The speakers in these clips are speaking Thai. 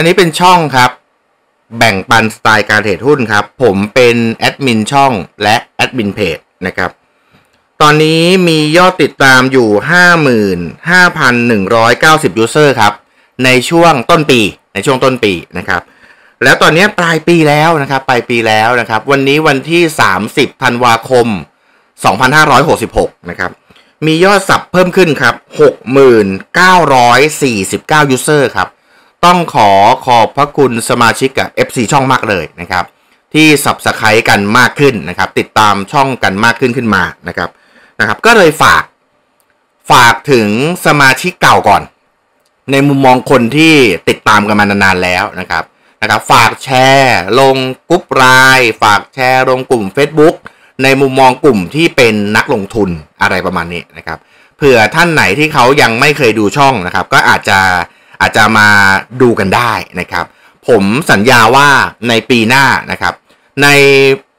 อันนี้เป็นช่องครับ แบ่งปันสไตล์การเทรดหุ้นครับ ผมเป็นแอดมินช่องและแอดมินเพจนะครับ ตอนนี้มียอดติดตามอยู่ 55,190 user ครับ ในช่วงต้นปี ในช่วงต้นปีนะครับ แล้วตอนนี้ปลายปีแล้วนะครับ ปลายปีแล้วนะครับ วันนี้วันที่ 30ธันวาคม 2566 นะครับมียอด sub เพิ่มขึ้นครับ 6,949 user ครับ ต้องขอขอบพระคุณสมาชิกกับ FC ช่องมากเลยนะครับ ที่ subscribe กันมากขึ้นนะครับ ติดตามช่องกันมากขึ้นขึ้นมานะครับนะครับ ก็เลยฝากฝากถึงสมาชิกเก่าก่อน ในมุมมองคนที่ติดตามกันมานานๆแล้วนะครับนะครับฝากแชร์ลงกรุ๊ปไลน์ฝากแชร์ลงกลุ่ม Facebook ในมุมมองกลุ่มที่เป็นนักลงทุนอะไรประมาณนี้นะครับเผื่อท่านไหนที่เขายังไม่เคยดูช่องนะครับ ก็อาจจะ อาจจะมาดูกันได้นะครับ ผมสัญญาว่าในปีหน้านะครับ ใน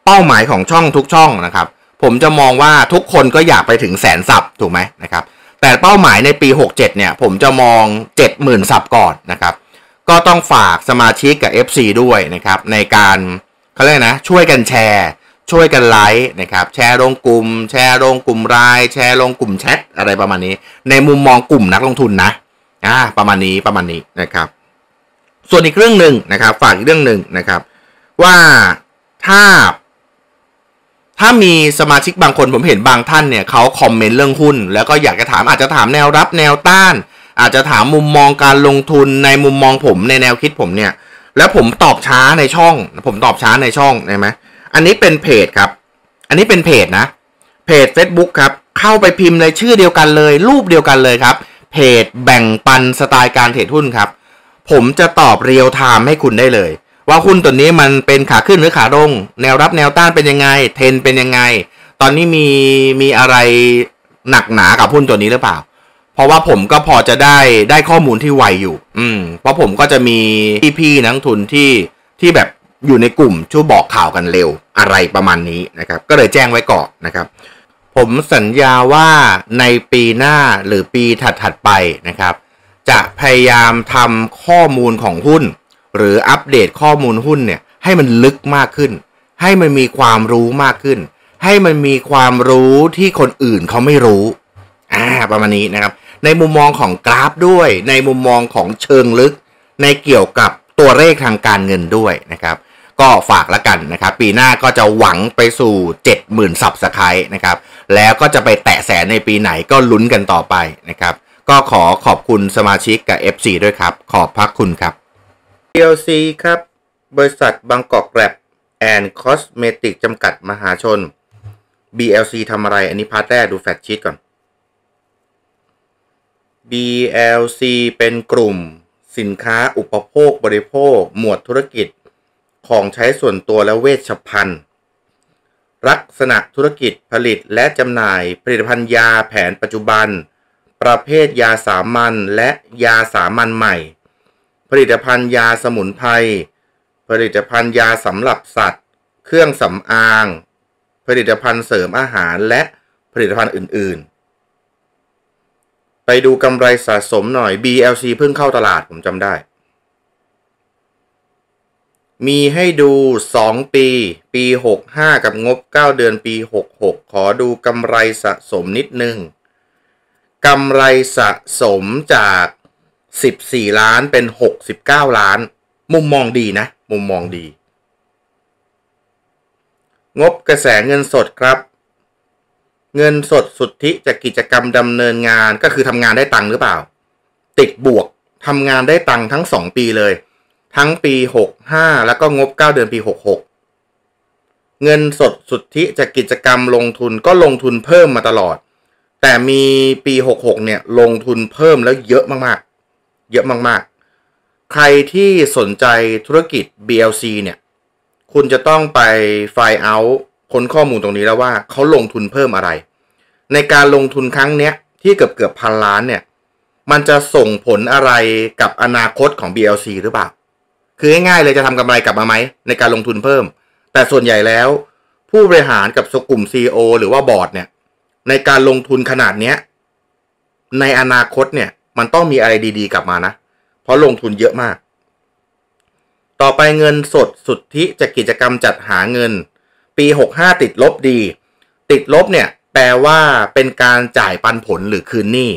เป้าหมายของช่องทุกช่องนะครับ ผมจะมองว่าทุกคนก็อยากไปถึงแสนสับถูกไหมนะครับแต่เป้าหมายในปี 67 เนี่ย ผมจะมอง 70,000 สับก่อนนะครับ ก็ต้องฝากสมาชิกกับ FC ด้วยนะครับ ในการเขาเรียกนะ ช่วยกันแชร์ ช่วยกันไลค์นะครับ แชร์ลงกลุ่ม แชร์ลงกลุ่มราย แชร์ลงกลุ่มแชทอะไรประมาณนี้ ในมุมมองกลุ่มนักลงทุนนะ อ่าประมาณนี้ประมาณนี้นะครับ ส่วนอีกเรื่องหนึ่งนะครับ ฝากอีกเรื่องหนึ่งนะครับ ว่าถ้า ถ้ามีสมาชิกบางคนผมเห็นบางท่านเนี่ยเขาคอมเมนต์เรื่องหุ้น แล้วก็อยากจะถามอาจจะถามแนวรับแนวต้าน อาจจะถามมุมมองการลงทุนในมุมมองผมในแนวคิดผมเนี่ย แล้วผมตอบช้าในช่อง ผมตอบช้าในช่องใช่ไหมอันนี้เป็นเพจครับ อันนี้เป็นเพจนะเพจ Facebook ครับ เข้าไปพิมพ์เลยชื่อเดียวกันเลย รูปเดียวกันเลยครับ เพจแบ่งปันสไตล์การเทรดหุ้นครับ ผมจะตอบเรียลไทม์ให้คุณได้เลย ว่าหุ้นตัวนี้มันเป็นขาขึ้นหรือขาลง แนวรับแนวต้านเป็นยังไง เทนเป็นยังไง ตอนนี้มีมีอะไรหนักหนากับหุ้นตัวนี้หรือเปล่า เพราะว่าผมก็พอจะได้ได้ข้อมูลที่ไวอยู่ อืม เพราะผมก็จะมีพี่ๆนักทุนที่ที่แบบอยู่ในกลุ่มช่วยบอกข่าวกันเร็วอะไรประมาณนี้นะครับ ก็เลยแจ้งไว้ก่อนนะครับ ผมสัญญาว่าในปีหน้าหรือปีถัดๆไปนะครับ จะพยายามทำข้อมูลของหุ้น หรืออัปเดตข้อมูลหุ้นเนี่ยให้มันลึกมากขึ้น ให้มันมีความรู้มากขึ้น ให้มันมีความรู้ที่คนอื่นเขาไม่รู้อ่าประมาณนี้นะครับ ในมุมมองของกราฟด้วย ในมุมมองของเชิงลึก ในเกี่ยวกับตัวเลขทางการเงินด้วยนะครับ ก็ฝากแล้วกันนะครับ ปีหน้าก็จะหวังไปสู่ 70,000 subscribe นะครับ แล้วก็จะไปแตะแสนในปีไหนก็ลุ้นกันต่อไปนะครับ ก็ขอขอบคุณสมาชิกกับ FC ด้วยครับ ขอบพระคุณครับ BLC ครับ บริษัทบางกอกแล็ปแอนด์คอสเมติกจำกัดมหาชน BLC ทำอะไร อันนี้ part แรกดู fact sheet ก่อน BLC เป็นกลุ่มสินค้าอุปโภคบริโภค หมวดธุรกิจ ของใช้ส่วนตัวและเวชภัณฑ์ ลักษณะธุรกิจผลิตและจำหน่ายผลิตภัณฑ์ยาแผนปัจจุบัน ประเภทยาสามัญและยาสามัญใหม่ ผลิตภัณฑ์ยาสมุนไพร ผลิตภัณฑ์ยาสำหรับสัตว์ เครื่องสำอาง ผลิตภัณฑ์เสริมอาหารและผลิตภัณฑ์อื่น ๆไปดูกำไรสะสมหน่อย BLC เพิ่งเข้าตลาดผมจำได้ มีให้ดู 2 ปี ปี 65 กับงบ 9 เดือนปี 66 ขอดูกำไรสะสมนิดนึงกำไรสะสมจาก 14 ล้านเป็น 69 ล้าน มุมมองดีนะ มุมมองดี งบกระแสเงินสดครับ เงินสดสุทธิจากกิจกรรมดำเนินงานก็คือทำงานได้ตังค์หรือเปล่า ติดบวกทำงานได้ตังค์ทั้ง 2 ปีเลย ทั้งปี 65 แล้วก็งบ 9 เดือนปี 66 เงินสดสุทธิจากกิจกรรมลงทุนก็ลงทุนเพิ่มมาตลอด แต่มีปี 66 เนี่ยลงทุนเพิ่มแล้วเยอะมากๆ เยอะมากๆ ใครที่สนใจธุรกิจ BLC เนี่ย คุณจะต้องไปไฟล์เอาค้นข้อมูลตรงนี้แล้วว่าเขาลงทุนเพิ่มอะไร ในการลงทุนครั้งเนี้ยที่เกือบเกือบพันล้านเนี่ย มันจะส่งผลอะไรกับอนาคตของ BLC หรือเปล่า คือง่ายๆเลยจะทำกำไรกลับมาไหมในการลงทุนเพิ่ม แต่ส่วนใหญ่แล้ว ผู้บริหารกับสกลุ่ม CEO หรือว่าบอร์ดเนี่ย ในการลงทุนขนาดเนี้ยในอนาคตเนี่ย มันต้องมีอะไรดีๆ กลับมานะ เพราะลงทุนเยอะมาก ต่อไปเงินสดสุทธิจากกิจกรรมจัดหาเงิน ปี 65 ติดลบดี ติดลบเนี่ย แปลว่าเป็นการจ่ายปันผลหรือคืนหนี้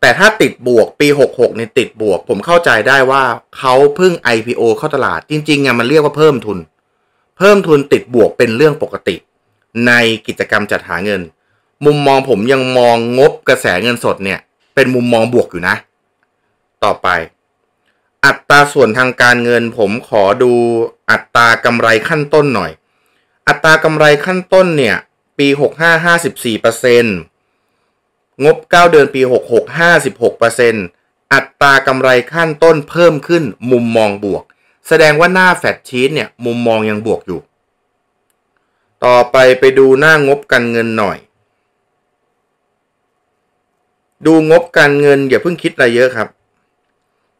แต่ถ้าติดบวกปี 66เนี่ยติดบวก ผมเข้าใจได้ว่าเขาเพิ่ง IPO เข้าตลาด จริงๆอะมันเรียกว่าเพิ่มทุน เพิ่มทุนติดบวกเป็นเรื่องปกติ ในกิจกรรมจัดหาเงิน มุมมองผมยังมองงบกระแสเงินสดเนี่ย เป็นมุมมองบวกอยู่นะ ต่อไป อัตราส่วนทางการเงิน ผมขอดูอัตรากำไรขั้นต้นหน่อย อัตรากำไรขั้นต้นเนี่ย ปี 65 54เปอร์เซ็นต์ งบ 9 เดือนปี 66 56เปอร์เซ็นต์อัตรากำไรขั้นต้นเพิ่มขึ้นมุมมองบวก แสดงว่าหน้าแฟตชีตเนี่ยมุมมองยังบวกอยู่ ต่อไปไปดูหน้างบการเงินหน่อย ดูงบการเงินอย่าเพิ่งคิดอะไรเยอะครับ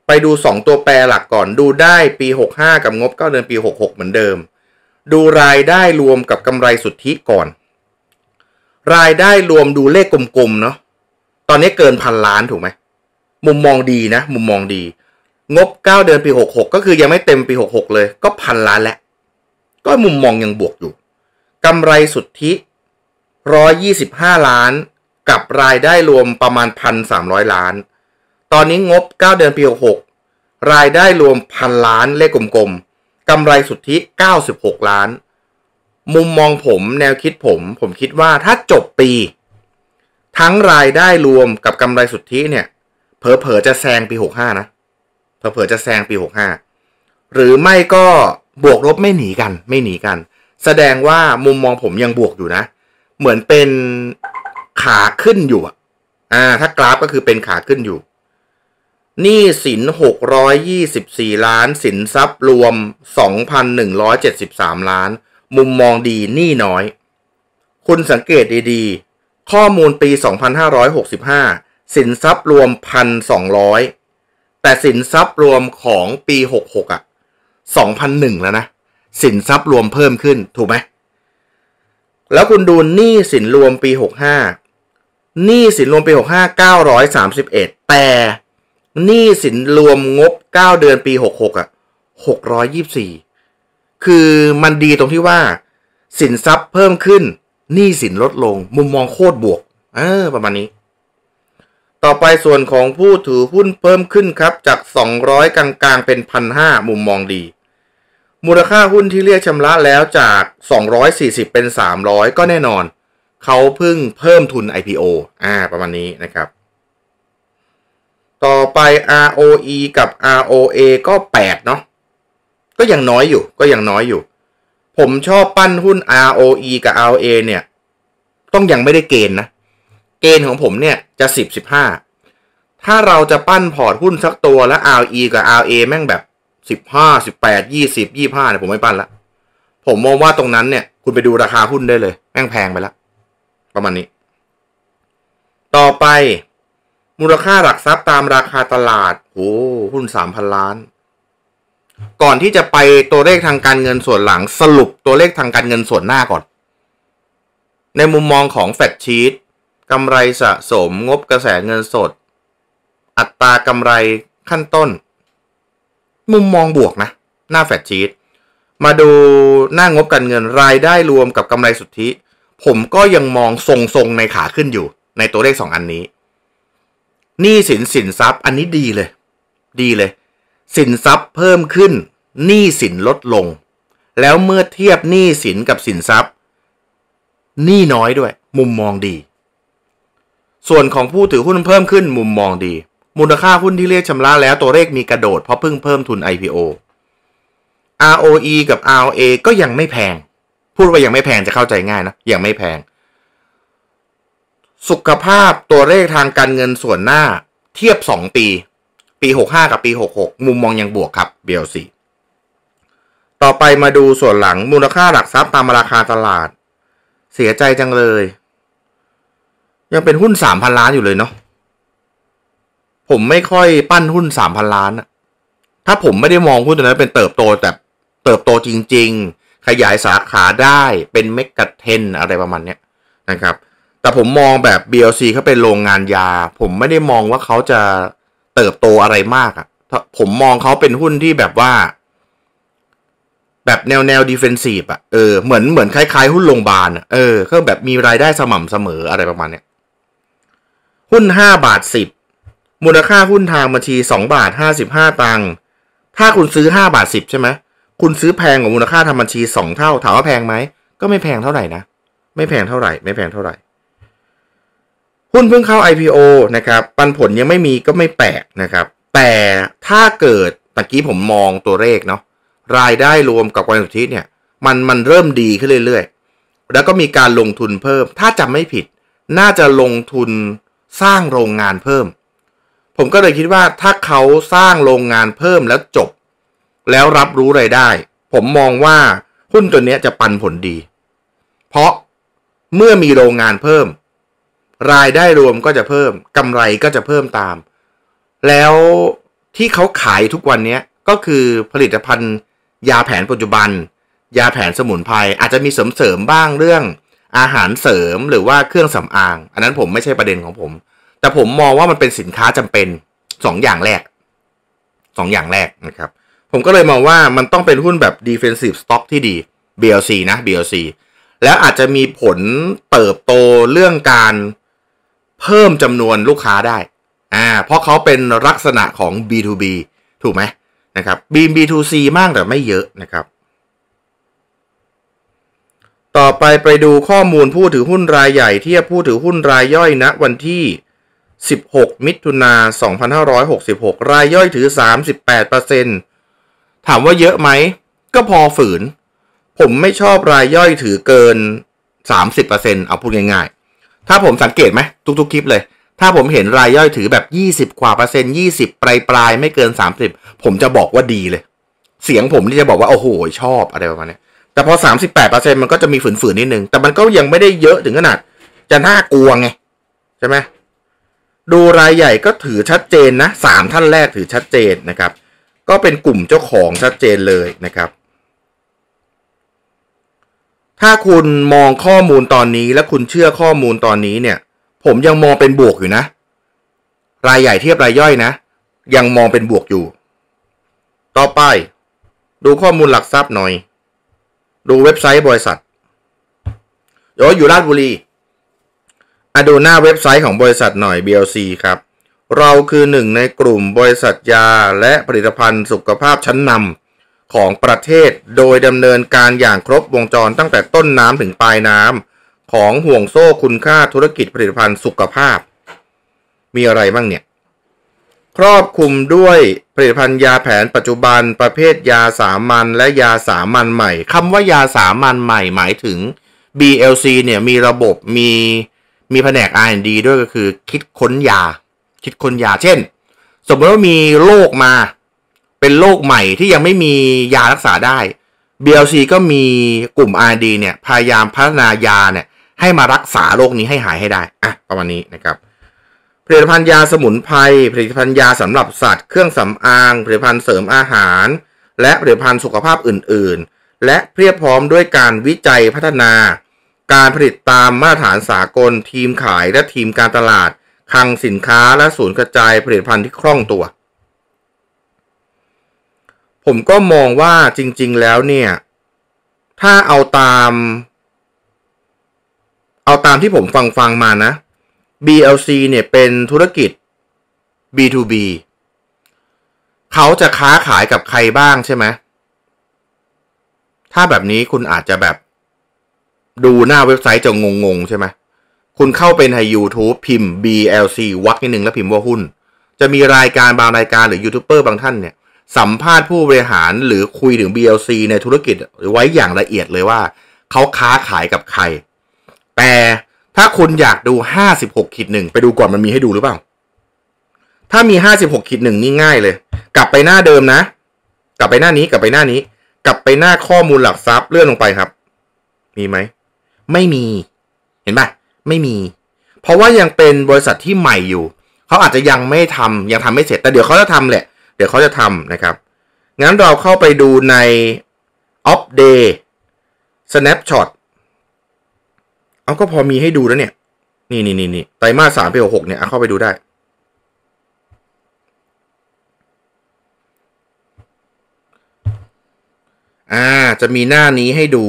ไปดู 2 ตัวแปรหลักก่อนดูได้ปี 65 กับงบ 9 เดือนปี 66 เหมือนเดิม ดูรายได้รวมกับกำไรสุทธิก่อน รายได้รวมดูเลขกลมๆเนาะ ตอนนี้เกินพันล้านถูกไหม มุมมองดีนะ มุมมองดี งบ 9 เดือนปี 66 ก็คือยังไม่เต็มปี 66 เลย ก็พันล้านแล้ว ก็มุมมองยังบวกอยู่กำไรสุทธิ 125 ล้าน กับรายได้รวมประมาณ 1,300 ล้าน ตอนนี้งบ 9 เดือนปี 66 รายได้รวมพันล้านเลขกลมๆกำไรสุทธิ 96 ล้าน มุมมองผมแนวคิดผม ผมคิดว่าถ้าจบปี ทั้งรายได้รวมกับกำไรสุทธิเนี่ย เผลอๆจะแซงปี 65 นะ เผลอๆจะแซงปี 65 หรือไม่ก็บวกลบไม่หนีกันไม่หนีกัน แสดงว่ามุมมองผมยังบวกอยู่นะ เหมือนเป็นขาขึ้นอยู่อะอ่าถ้ากราฟก็คือเป็นขาขึ้นอยู่หนี้สิน 624 ล้าน สินทรัพย์รวม 2,173 ล้าน มุมมองดีหนี้น้อย คุณสังเกตดีๆ ข้อมูลปี 2565 สินทรัพย์รวม 1,200 แต่สินทรัพย์รวมของปี 66 อะ 2,001 แล้วนะ สินทรัพย์รวมเพิ่มขึ้นถูกไหม แล้วคุณดูหนี้สินรวมปี 65หนี้สินรวมปี 65 931 แต่หนี้สินรวมงบ 9 เดือนปี 66 อะ 624 คือมันดีตรงที่ว่า สินทรัพย์เพิ่มขึ้น หนี้สินลดลง มุมมองโคตรบวก เออ ประมาณนี้ ต่อไปส่วนของผู้ถือหุ้นเพิ่มขึ้นครับ จาก 200 กลางๆ เป็น 1,500 มุมมองดี มูลค่าหุ้นที่เรียกชำระแล้วจาก 240 เป็น 300 ก็แน่นอน เขาเพิ่งเพิ่มทุน IPO อ่า ประมาณนี้นะครับ ต่อไป ROE กับ ROA ก็ 8 เนาะก็ยังน้อยอยู่ ก็ยังน้อยอยู่ ผมชอบปั้นหุ้น ROE กับ ROA เนี่ย ต้องยังไม่ได้เกณฑ์นะ เกณฑ์ของผมเนี่ยจะ 10 15 ถ้าเราจะปั้นพอร์ตหุ้นสักตัวแล้ว ROE กับ RA แม่งแบบ 15 18 20 25เนี่ยผมไม่ปั้นละ ผมมองว่าตรงนั้นเนี่ย คุณไปดูราคาหุ้นได้เลย แม่งแพงไปล้วประมาณนี้ ต่อไปมูลค่าหลักทรัพย์ตามราคาตลาด โอ้หุ้น 3,000 ล้าน ก่อนที่จะไปตัวเลขทางการเงินส่วนหลังสรุปตัวเลขทางการเงินส่วนหน้าก่อน ในมุมมองของแฟกชีตกำไรสะสมงบกระแสเงินสด อัตรากำไรขั้นต้น มุมมองบวกนะ หน้าแฟกชีตมาดูหน้างบการเงินรายได้รวมกับกำไรสุทธิ ผมก็ยังมองทรงๆในขาขึ้นอยู่ ในตัวเลขสองอันนี้หนี้สินสินทรัพย์อันนี้ดีเลย ดีเลย สินทรัพย์เพิ่มขึ้น หนี้สินลดลง แล้วเมื่อเทียบหนี้สินกับสินทรัพย์ หนี้น้อยด้วย มุมมองดี ส่วนของผู้ถือหุ้นเพิ่มขึ้นมุมมองดี มูลค่าหุ้นที่เรียกชำระแล้วตัวเลขมีกระโดดเพราะเพิ่งเพิ่มทุน IPO ROE กับ ROA ก็ยังไม่แพง พูดว่ายังไม่แพงจะเข้าใจง่ายนะ ยังไม่แพง สุขภาพตัวเลขทางการเงินส่วนหน้า เทียบ 2 ปี ปี 65 กับปี 66 มุมมองยังบวกครับ BLC ต่อไปมาดูส่วนหลังมูลค่าหลักทรัพย์ตามราคาตลาด เสียใจจังเลย ยังเป็นหุ้น 3,000 ล้านอยู่เลยเนาะผมไม่ค่อยปั้นหุ้น 3,000 ล้านอะถ้าผมไม่ได้มองหุ้นตัวนั้นเป็นเติบโตแต่เติบโตจริง ๆ ขยายสาขาได้เป็นเมกะเทนอะไรประมาณเนี้ยนะครับ แต่ผมมองแบบ BLC เขาเป็นโรงงานยา ผมไม่ได้มองว่าเขาจะ เติบโตอะไรมากอะ่ะผมมองเขาเป็นหุ้นที่แบบว่า แบบแนวแนวดิเฟนซีฟอะเออเหมือนเหมือนคล้ายๆ หุ้นโรงพยาบาลอะเออก็แบบมีรายได้สม่ำเสมออะไรประมาณเนี้ยหุ้นห้าบาทสิบมูลค่าหุ้นทางบัญชีสองบาทห้าสิบห้าตังค์ถ้าคุณซื้อห้าบาทสิบใช่ไหมคุณซื้อแพงกว่ามูลค่าทางบัญชีสองเท่า ถามว่าแพงไหมก็ไม่แพงเท่าไหร่นะไม่แพงเท่าไหร่ ไม่แพงเท่าไหร่ หุ้นเพิ่งเข้า IPO นะครับปันผลยังไม่มีก็ไม่แปลกนะครับ แต่ถ้าเกิดตะกี้ผมมองตัวเลขเนาะรายได้รวมกับวันสุทธิเนี่ยมันมันเริ่มดีขึ้นเรื่อยๆ แล้วก็มีการลงทุนเพิ่ม ถ้าจำไม่ผิด น่าจะลงทุนสร้างโรงงานเพิ่ม ผมก็เลยคิดว่าถ้าเขาสร้างโรงงานเพิ่มแล้วจบ แล้วรับรู้ไรายได้ ผมมองว่าหุ้นตัวนี้จะปันผลดี เพราะเมื่อมีโรงงานเพิ่ม รายได้รวมก็จะเพิ่มกำไรก็จะเพิ่มตาม แล้วที่เขาขายทุกวันนี้ก็คือผลิตภัณฑ์ ยาแผนปัจจุบัน ยาแผนสมุนไพรอาจจะมีเสริมเสริมบ้างเรื่อง อาหารเสริมหรือว่าเครื่องสำอาง อันนั้นผมไม่ใช่ประเด็นของผม แต่ผมมองว่ามันเป็นสินค้าจำเป็นสองอย่างแรกสองอย่างแรกนะครับ ผมก็เลยมองว่ามันต้องเป็นหุ้นแบบ defensive stock ที่ดี BLC นะ BLC แล้วอาจจะมีผลเติบโตเรื่องการ เพิ่มจำนวนลูกค้าได้อ่าเพราะเขาเป็นลักษณะของ B2B ถูกไหมนะครับ B B2C มากแต่ไม่เยอะนะครับ ต่อไปไปดูข้อมูลผู้ถือหุ้นรายใหญ่เทียบผู้ถือหุ้นรายย่อยณวันที่ 16 มิถุนา 2566 รายย่อยถือ 38%ถามว่าเยอะไหม ก็พอฝืน ผมไม่ชอบรายย่อยถือเกิน 30%เอาพูดง่ายๆ ถ้าผมสังเกตไหมทุกๆคลิปเลย ถ้าผมเห็นรายย่อยถือแบบ 20 กว่าเปอร์เซ็นต์20 ปลายปลายไม่เกิน 30 ผมจะบอกว่าดีเลย เสียงผมที่จะบอกว่า โอ้โห ชอบอะไรประมาณนี้แต่พอ 38%มันก็จะมีฝืนๆนิดนึง แต่มันก็ยังไม่ได้เยอะถึงขนาด จะน่ากลัวไง ใช่ไหมดูรายใหญ่ก็ถือชัดเจนนะสามท่านแรกถือชัดเจนนะครับ ก็เป็นกลุ่มเจ้าของชัดเจนเลยนะครับ ถ้าคุณมองข้อมูลตอนนี้และคุณเชื่อข้อมูลตอนนี้เนี่ย ผมยังมองเป็นบวกอยู่นะ รายใหญ่เทียบรายย่อยนะ ยังมองเป็นบวกอยู่ ต่อไป ดูข้อมูลหลักทรัพย์หน่อย ดูเว็บไซต์บริษัทเดี๋ยอยู่ราชบุรีอะดูหน้าเว็บไซต์ของบริษัทหน่อย BLC ครับ เราคือหนึ่งในกลุ่มบริษัทยาและผลิตภัณฑ์สุขภาพชั้นนำ ของประเทศ โดยดำเนินการอย่างครบวงจรตั้งแต่ต้นน้ำถึงปลายน้ำของห่วงโซ่คุณค่าธุรกิจผลิตภัณฑ์สุขภาพ มีอะไรบ้างเนี่ย ครอบคลุมด้วยผลิตภัณฑ์ยาแผนปัจจุบันประเภทยาสามัญและยาสามัญใหม่คำว่ายาสามัญใหม่หมายถึง BLC เนี่ยมีระบบมีมีแผนก R&D ด้วยก็คือคิดค้นยา คิดค้นยาเช่น สมมติว่ามีโรคมา เป็นโรคใหม่ที่ยังไม่มียารักษาได้ BLC ก็มีกลุ่ม R&D เนี่ยพยายามพัฒนายาเนี่ยให้มารักษาโรคนี้ให้หายให้ได้อะประมาณนี้นะครับผลิตภัณฑ์ยาสมุนไพรผลิตภัณฑ์ยาสำหรับสัตว์ เครื่องสำอาง ผลิตภัณฑ์เสริมอาหาร และผลิตภัณฑ์สุขภาพอื่น ๆ และเพียบพร้อมด้วยการวิจัยพัฒนา การผลิตตามมาตรฐานสากล ทีมขายและทีมการตลาดคลังสินค้าและศูนย์กระจายผลิตภัณฑ์ที่คล่องตัว ผมก็มองว่าจริง ๆ แล้วเนี่ย ถ้าเอาตาม เอาตามที่ผมฟังฟังมานะ BLC เนี่ยเป็นธุรกิจ B2B เขาจะค้าขายกับใครบ้างใช่ไหม ถ้าแบบนี้คุณอาจจะแบบ ดูหน้าเว็บไซต์จะงงๆใช่ไหม คุณเข้าไปใน YouTube พิมพ์ BLC วักนิดนึงแล้วพิมพ์ว่าหุ้น จะมีรายการบางรายการหรือยูทูบเบอร์บางท่านเนี่ย สัมภาษณ์ผู้บริหารหรือคุยถึง BLC ในธุรกิจไว้อย่างละเอียดเลยว่าเขาค้าขายกับใคร แต่ถ้าคุณอยากดู 56ขีดหนึ่งไปดูก่อนมันมีให้ดูหรือเปล่า ถ้ามี 56ขีดหนึ่งนี่ง่ายเลย กลับไปหน้าเดิมนะ กลับไปหน้านี้กลับไปหน้านี้ กลับไปหน้าข้อมูลหลักทรัพย์เลื่อนลงไปครับ มีไหม ไม่มี เห็นปะไม่มี เพราะว่ายังเป็นบริษัทที่ใหม่อยู่ เขาอาจจะยังไม่ทำยังทำไม่เสร็จ แต่เดี๋ยวเขาจะทำแหละ ดี๋ยวเขาจะทำนะครับ งั้นเราเข้าไปดูใน Off Day Snapshot เอาก็พอมีให้ดูแล้วเนี่ย นี่นี่นี่นี่ไตรมาสสามปีหกเนี่ยเข้าไปดูได้ออ่า จะมีหน้านี้ให้ดู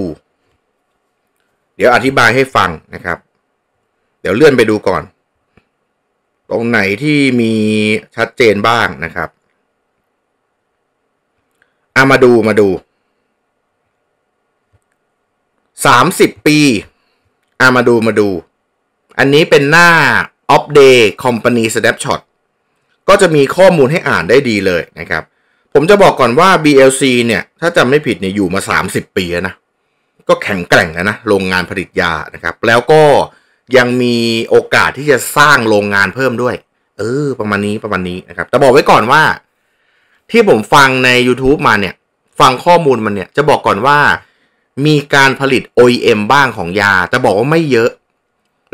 เดี๋ยวอธิบายให้ฟังนะครับ เดี๋ยวเลื่อนไปดูก่อน ตรงไหนที่มีชัดเจนบ้างนะครับ อามาดูมาดูสามสิบปีอามาดูมาดู อันนี้เป็นหน้า of day company snapshot ก็จะมีข้อมูลให้อ่านได้ดีเลยนะครับ ผมจะบอกก่อนว่า BLC เนี่ย ถ้าจำไม่ผิดเนี่ยอยู่มา 30 ปีนะ ก็แข็งแกร่งนะ โรงงานผลิตยานะครับ แล้วก็ยังมีโอกาสที่จะสร้างโรงงานเพิ่มด้วย เออ ประมาณนี้ประมาณนี้นะครับ แต่บอกไว้ก่อนว่า ที่ผมฟังใน YouTube มาเนี่ย ฟังข้อมูลมันเนี่ย จะบอกก่อนว่ามีการผลิต OEM บ้างของยา แต่บอกว่าไม่เยอะ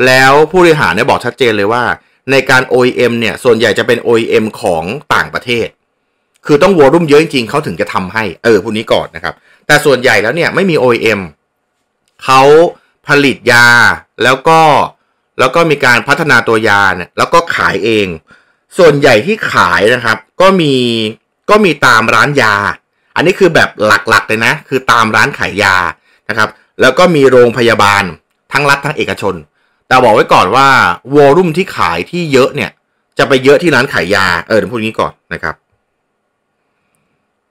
แล้วผู้บริหารเนี่ยบอกชัดเจนเลยว่า ในการ OEM เนี่ย ส่วนใหญ่จะเป็น OEM ของต่างประเทศ คือต้องวอลุ่มเยอะจริงๆเขาถึงจะทำให้ เออพวกนี้ก่อนนะครับ แต่ส่วนใหญ่แล้วเนี่ยไม่มี OEM เขาผลิตยาแล้วก็แล้วก็มีการพัฒนาตัวยาเนี่ยแล้วก็ขายเอง ส่วนใหญ่ที่ขายนะครับ ก็มี ก็มีตามร้านยา อันนี้คือแบบหลักๆเลยนะ คือตามร้านขายยานะครับ แล้วก็มีโรงพยาบาลทั้งรัฐทั้งเอกชน แต่บอกไว้ก่อนว่าวอลุ่มที่ขายที่เยอะเนี่ย จะไปเยอะที่ร้านขายยา เออเดี๋ยวพูดนี้ก่อนนะครับ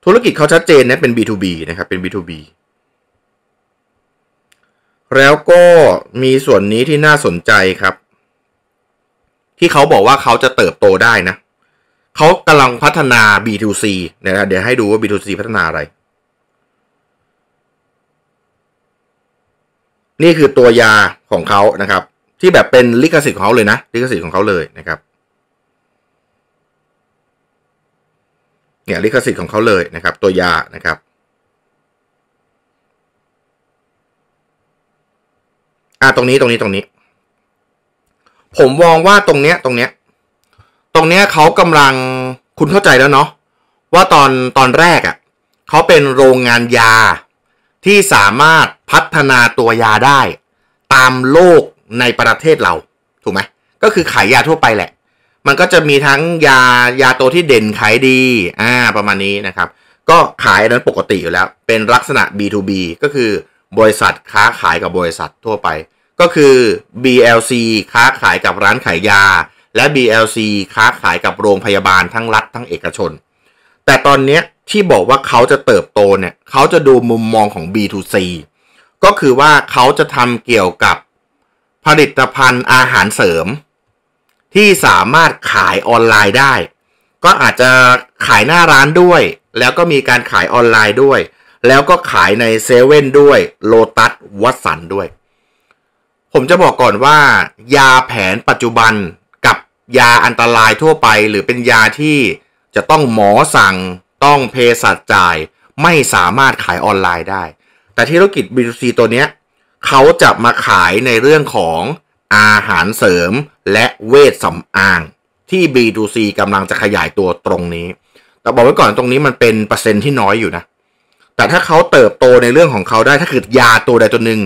ธุรกิจเขาชัดเจนนะเป็น B2B นะครับ เป็น B2B แล้วก็มีส่วนนี้ที่น่าสนใจครับ ที่เขาบอกว่าเขาจะเติบโตได้นะ เขากำลังพัฒนา B2C นะเดี๋ยวให้ดูว่า B2C พัฒนาอะไร นี่คือตัวยาของเขานะครับ ที่แบบเป็นลิขสิทธิ์ของเขาเลยนะ ลิขสิทธิ์ของเขาเลยนะครับเนี่ยลิขสิทธิ์ของเขาเลยนะครับ ตัวยานะครับ อ่าตรงนี้ตรงนี้ตรงนี้ ผมมองว่าตรงเนี้ยตรงเนี้ย ตรงเนี้ยเขากำลังคุณเข้าใจแล้วเนาะว่าตอนตอนแรกอะ่ะเขาเป็นโรงงานยาที่สามารถพัฒนาตัวยาได้ ตามโลกในประเทศเรา ถูกไหมก็คือขายยาทั่วไปแหละ มันก็จะมีทั้งยายาตัวที่เด่นขายดีอ่าประมาณนี้นะครับ ก็ขายนั้นปกติอยู่แล้ว เป็นลักษณะ B2B ก็คือบริษัทค้าขายกับบริษัททั่วไป ก็คือ BLC ค้าขายกับร้านขายยา และ BLC ค้าขายกับโรงพยาบาลทั้งรัฐทั้งเอกชน แต่ตอนนี้ที่บอกว่าเขาจะเติบโตเนี่ยเขาจะดูมุมมองของ B2C ก็คือว่าเขาจะทำเกี่ยวกับผลิตภัณฑ์อาหารเสริม ที่สามารถขายออนไลน์ได้ ก็อาจจะขายหน้าร้านด้วย แล้วก็มีการขายออนไลน์ด้วย แล้วก็ขายในเซเว่นด้วยโลตัสวัสันด้วย ผมจะบอกก่อนว่า ยาแผนปัจจุบัน ยาอันตรายทั่วไป หรือเป็นยาที่จะต้องหมอสั่งต้องเภสัชจ่ายไม่สามารถขายออนไลน์ได้ แต่ธุรกิจ B2C ตัวเนี้ยเขาจะมาขายในเรื่องของอาหารเสริมและเวชสำอาง ที่ B2C กำลังจะขยายตัวตรงนี้ แต่บอกไว้ก่อนตรงนี้มันเป็นเปอร์เซ็นที่น้อยอยู่นะ แต่ถ้าเขาเติบโตในเรื่องของเขาได้ถ้าเกิดยาตัวใดตัวหนึ่ง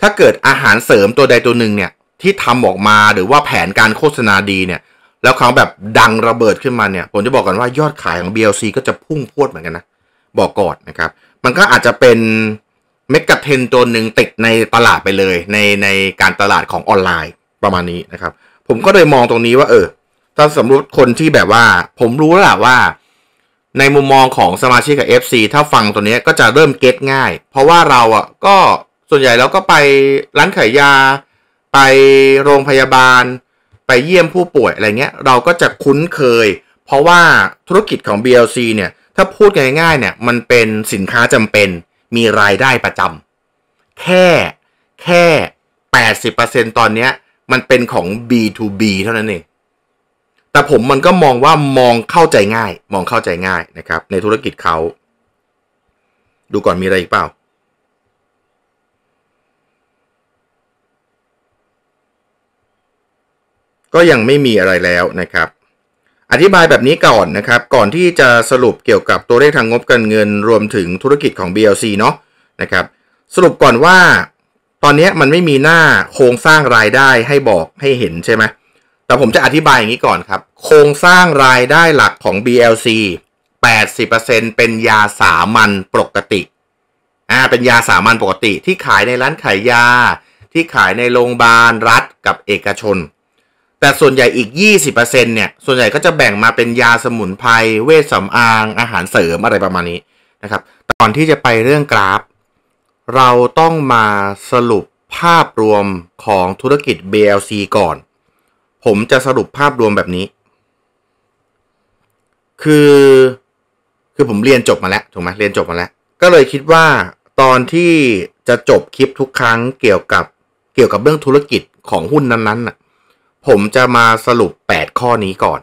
ถ้าเกิดอาหารเสริมตัวใดตัวหนึ่งเนี่ย ที่ทำออกมาหรือว่าแผนการโฆษณาดีเนี่ย แล้วเขาแบบดังระเบิดขึ้นมาเนี่ย ผมจะบอกก่อนว่ายอดขายของ BLC ก็จะพุ่งพวดเหมือนกันนะ บอกก่อนนะครับ มันก็อาจจะเป็นเมกะเทนตัวหนึ่งติดในตลาดไปเลย ในในการตลาดของออนไลน์ประมาณนี้นะครับ ผมก็เลยมองตรงนี้ว่าเออ ถ้าสมมติคนที่แบบว่า ผมรู้แล้วแหละว่า ในมุมมองของสมาชิกกับ FC ถ้าฟังตัวนี้ก็จะเริ่มเก็ตง่าย เพราะว่าเราอะก็ส่วนใหญ่เราก็ไปร้านขายยา ไปโรงพยาบาล ไปเยี่ยมผู้ป่วยอะไรเงี้ย เราก็จะคุ้นเคย เพราะว่าธุรกิจของ BLC เนี่ย ถ้าพูดง่ายๆเนี่ย มันเป็นสินค้าจำเป็น มีรายได้ประจำ แค่แค่แปดสิบเปอร์เซ็นตอนเนี้ย มันเป็นของ B2B เท่านั้นเอง แต่ผมมันก็มองว่ามองเข้าใจง่าย มองเข้าใจง่ายนะครับ ในธุรกิจเขา ดูก่อนมีอะไรอีกเปล่า ก็ยังไม่มีอะไรแล้วนะครับ อธิบายแบบนี้ก่อนนะครับ ก่อนที่จะสรุปเกี่ยวกับตัวเลขทางงบการเงินรวมถึงธุรกิจของ BLC เนาะนะครับ สรุปก่อนว่า ตอนนี้มันไม่มีหน้าโครงสร้างรายได้ให้บอกให้เห็นใช่ไหมแต่ผมจะอธิบายอย่างนี้ก่อนครับ โครงสร้างรายได้หลักของ BLC 80%เป็นยาสามัญปกติ อ่า เป็นยาสามัญปกติที่ขายในร้านขายยา ที่ขายในโรงพยาบาลรัฐกับเอกชน แต่ส่วนใหญ่อีก 20%เนี่ย ส่วนใหญ่ก็จะแบ่งมาเป็นยาสมุนไพร เวชสำอาง อาหารเสริมอะไรประมาณนี้นะครับ ก่อนที่จะไปเรื่องกราฟ เราต้องมาสรุปภาพรวมของธุรกิจ BLC ก่อน ผมจะสรุปภาพรวมแบบนี้ คือ คือผมเรียนจบมาแล้ว ถูกไหมเรียนจบมาแล้ว ก็เลยคิดว่าตอนที่จะจบคลิปทุกครั้งเกี่ยวกับ เกี่ยวกับเรื่องธุรกิจของหุ้นนั้นๆน่ะ ผมจะมาสรุป 8 ข้อนี้ก่อน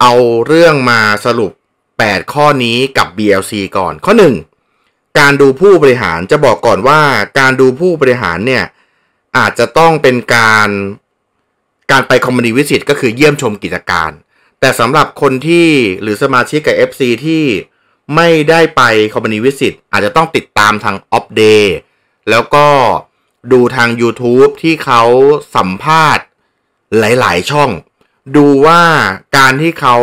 เอาเรื่องมาสรุป 8 ข้อนี้กับ BLC ก่อน ข้อ 1 การดูผู้บริหารจะบอกก่อนว่า การดูผู้บริหารเนี่ย อาจจะต้องเป็นการการไป company visit ก็คือเยี่ยมชมกิจการ แต่สำหรับคนที่หรือสมาชิกกับ FC ที่ไม่ได้ไป company visit อาจจะต้องติดตามทาง Opp Dayแล้วก็ดูทาง YouTube ที่เขาสัมภาษณ์ หลายๆ ช่อง ดูว่าการที่เขา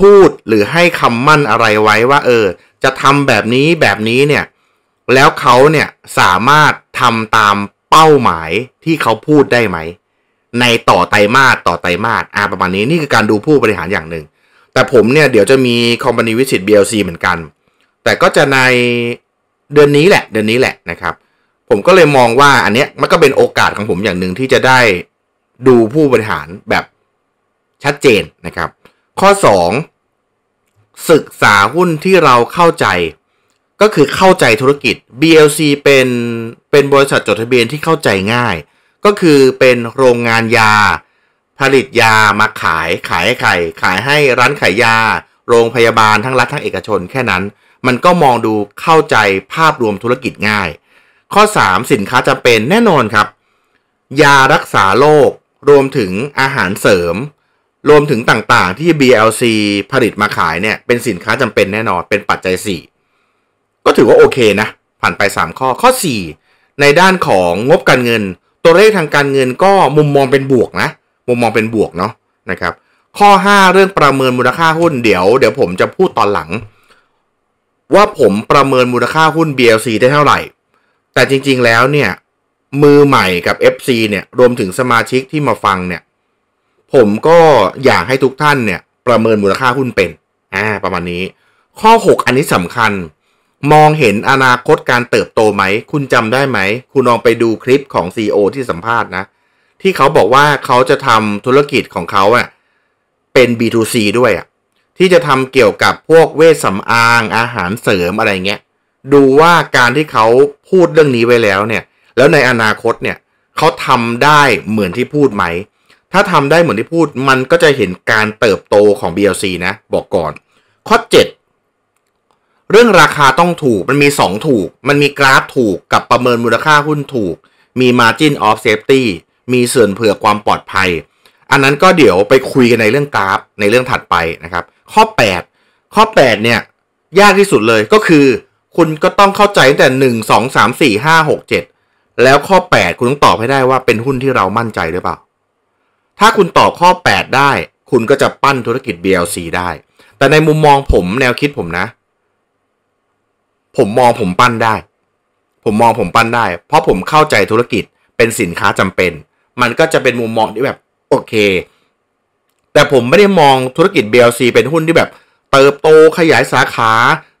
พูดหรือให้คำมั่นอะไรไว้ว่า เออ จะทำแบบนี้แบบนี้เนี่ย แล้วเขาเนี่ยสามารถทำตามเป้าหมายที่เขาพูดได้ไหม ในต่อไตรมาสต่อไตรมาสอ่าประมาณนี้นี่คือการดูผู้บริหารอย่างหนึ่ง แต่ผมเนี่ยเดี๋ยวจะมีคอมพานีวิสิต BLC เหมือนกัน แต่ก็จะในเดือนนี้แหละ เดือนนี้แหละนะครับ ผมก็เลยมองว่าอันเนี้ยมันก็เป็นโอกาสของผมอย่างหนึ่งที่จะได้ ดูผู้บริหารแบบชัดเจนนะครับ ข้อ 2 ศึกษาหุ้นที่เราเข้าใจก็คือเข้าใจธุรกิจ BLC เป็นเป็นบริษัทจดทะเบียนที่เข้าใจง่าย ก็คือเป็นโรงงานยา ผลิตยามาขายขายให้ใครขายให้ร้านขายยา โรงพยาบาลทั้งรัฐทั้งเอกชนแค่นั้น มันก็มองดูเข้าใจภาพรวมธุรกิจง่าย ข้อ 3 สินค้าจำเป็นแน่นอนครับ ยารักษาโรค รวมถึงอาหารเสริม รวมถึงต่างๆ ที่ BLC ผลิตมาขายเนี่ย เป็นสินค้าจำเป็นแน่นอน เป็นปัจจัย 4 ก็ถือว่าโอเคนะ ผ่านไป 3 ข้อ ข้อ 4 ในด้านของงบการเงิน ตัวเลขทางการเงินก็มุมมองเป็นบวกนะ มุมมองเป็นบวกเนาะนะครับ ข้อ 5 เรื่องประเมินมูลค่าหุ้นเดี๋ยว เดี๋ยวผมจะพูดตอนหลัง ว่าผมประเมินมูลค่าหุ้น BLC ได้เท่าไหร่ แต่จริง ๆ แล้วเนี่ย มือใหม่กับ FC เนี่ยรวมถึงสมาชิกที่มาฟังเนี่ย ผมก็อยากให้ทุกท่านเนี่ย ประเมินมูลค่าหุ้นเป็นอ่าประมาณนี้ ข้อ 6 อันนี้สำคัญ มองเห็นอนาคตการเติบโตไหม คุณจำได้ไหม คุณลองไปดูคลิปของ CEO ที่สัมภาษณ์นะ ที่เขาบอกว่าเขาจะทำธุรกิจของเขาอะเป็น B2C ด้วยอะที่จะทำเกี่ยวกับพวกเวชสำอางอาหารเสริมอะไรเงี้ยดูว่าการที่เขาพูดเรื่องนี้ไว้แล้วเนี่ย แล้วในอนาคตเนี่ยเขาทำได้เหมือนที่พูดไหม ถ้าทำได้เหมือนที่พูดมันก็จะเห็นการเติบโตของ BLC นะ บอกก่อน ข้อ 7 เรื่องราคาต้องถูกมันมี 2 ถูก มันมีกราฟถูกกับประเมินมูลค่าหุ้นถูก มี margin of safety มีส่วนเผื่อความปลอดภัย อันนั้นก็เดี๋ยวไปคุยกันในเรื่องกราฟในเรื่องถัดไปนะครับ ข้อ 8 ข้อ 8 เนี่ย ยากที่สุดเลยก็คือ คุณก็ต้องเข้าใจตั้งแต่ 1 2 3 4 5 6 7 แล้วข้อ 8 คุณต้องตอบให้ได้ว่าเป็นหุ้นที่เรามั่นใจหรือเปล่า ถ้าคุณตอบข้อ 8 ได้ คุณก็จะปั้นธุรกิจ BLC ได้ แต่ในมุมมองผมแนวคิดผมนะ ผมมองผมปั้นได้ ผมมองผมปั้นได้ เพราะผมเข้าใจธุรกิจเป็นสินค้าจำเป็น มันก็จะเป็นมุมมองที่แบบโอเค แต่ผมไม่ได้มองธุรกิจ BLC เป็นหุ้นที่แบบ เติบโตขยายสาขา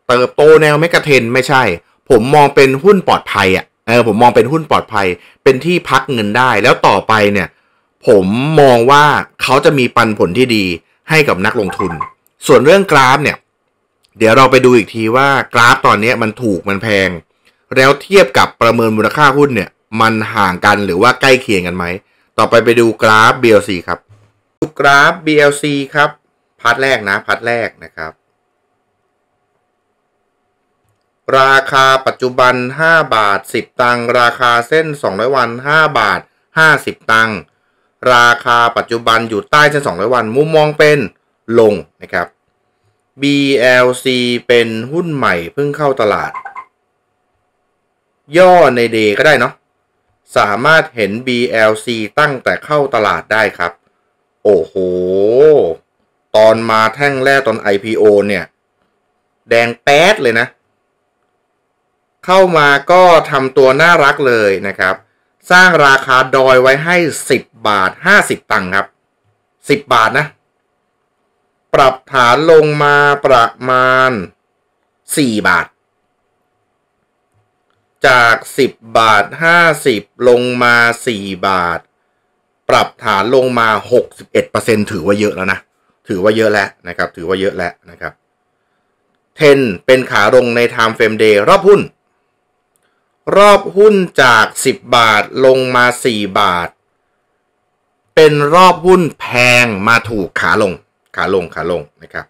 เติบโตแนวเมกะเทนไม่ใช่ ผมมองเป็นหุ้นปลอดภัยอะ เออผมมองเป็นหุ้นปลอดภัย เป็นที่พักเงินได้ แล้วต่อไปเนี่ย ผมมองว่าเขาจะมีปันผลที่ดีให้กับนักลงทุน ส่วนเรื่องกราฟเนี่ย เดี๋ยวเราไปดูอีกทีว่ากราฟตอนนี้มันถูกมันแพง แล้วเทียบกับประเมินมูลค่าหุ้นเนี่ย มันห่างกันหรือว่าใกล้เคียงกันไหม ต่อไปไปดูกราฟ BLC ครับ ดูกราฟ BLC ครับ part แรกนะ part แรกนะครับ ราคาปัจจุบัน 5 บาท 10 ตังค์ราคาเส้น 200 วัน 5 บาท 50 ตังค์ราคาปัจจุบันอยู่ใต้เส้น 200 วัน มุมมองเป็นลงนะครับ BLC เป็นหุ้นใหม่เพิ่งเข้าตลาด ย่อในเดก็ได้เนาะสามารถเห็น BLC ตั้งแต่เข้าตลาดได้ครับ โอ้โห ตอนมาแท่งแรกตอน IPO เนี่ย แดงแป๊ดเลยนะ เข้ามาก็ทำตัวน่ารักเลยนะครับ สร้างราคาดอยไว้ให้ 10 บาท 50 ตังค์ครับ 10 บาทนะ ปรับฐานลงมาประมาณ 4 บาท จาก 10 บาท 50 ลงมา 4 บาท ปรับฐานลงมา 61%ถือว่าเยอะแล้วนะ ถือว่าเยอะแล้วนะครับ ถือว่าเยอะแล้วนะครับ เทนเป็นขาลงใน Time Frame Day รอบหุ้น รอบหุ้นจาก 10 บาทลงมา 4 บาท เป็นรอบหุ้นแพงมาถูกขาลง ขาลงขาลงนะครับ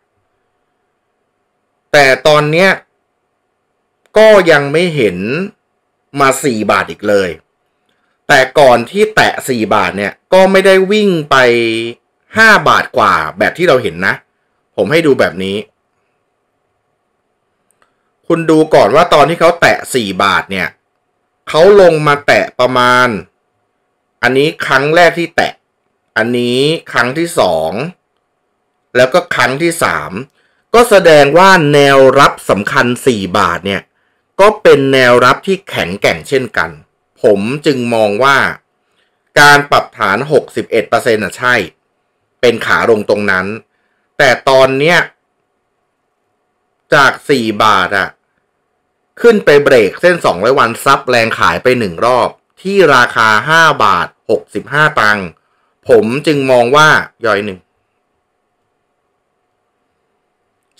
แต่ตอนเนี้ยก็ยังไม่เห็นมา 4 บาทอีกเลย แต่ก่อนที่แตะ 4 บาทเนี่ย ก็ไม่ได้วิ่งไป 5 บาทกว่าแบบที่เราเห็นนะ ผมให้ดูแบบนี้ คุณดูก่อนว่าตอนที่เขาแตะ 4 บาทเนี่ย เขาลงมาแตะประมาณ อันนี้ครั้งแรกที่แตะ อันนี้ครั้งที่สองแล้วก็ครั้งที่สามก็แสดงว่าแนวรับสำคัญ 4 บาทเนี่ย ก็เป็นแนวรับที่แข็งแกร่งเช่นกัน ผมจึงมองว่า การปรับฐาน 61%อะใช่ เป็นขาลงตรงนั้น แต่ตอนเนี้ยจาก 4 บาทอะ ขึ้นไปเบรกเส้น 200 วันซับแรงขายไป 1 รอบ ที่ราคา 5 บาท 65 ตังค์ผมจึงมองว่าย่อยหนึ่ง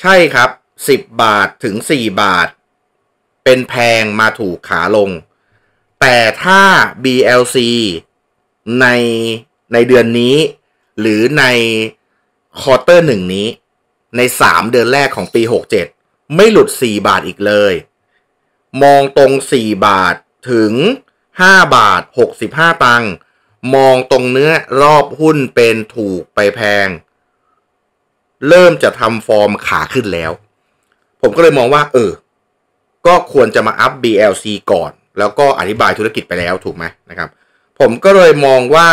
ใช่ครับ 10 บาทถึง 4 บาท เป็นแพงมาถูกขาลง แต่ถ้า BLC ในในเดือนนี้ หรือในควอเตอร์หนึ่งนี้ ใน 3 เดือนแรกของปี 67 ไม่หลุด 4 บาทอีกเลย มองตรง 4 บาทถึง 5 บาท 65 ตังค์มองตรงเนื้อรอบหุ้นเป็นถูกไปแพง เริ่มจะทำฟอร์มขาขึ้นแล้ว ผมก็เลยมองว่า เออ ก็ควรจะมาอัพ BLC ก่อน แล้วก็อธิบายธุรกิจไปแล้วถูกไหมนะครับ ผมก็เลยมองว่า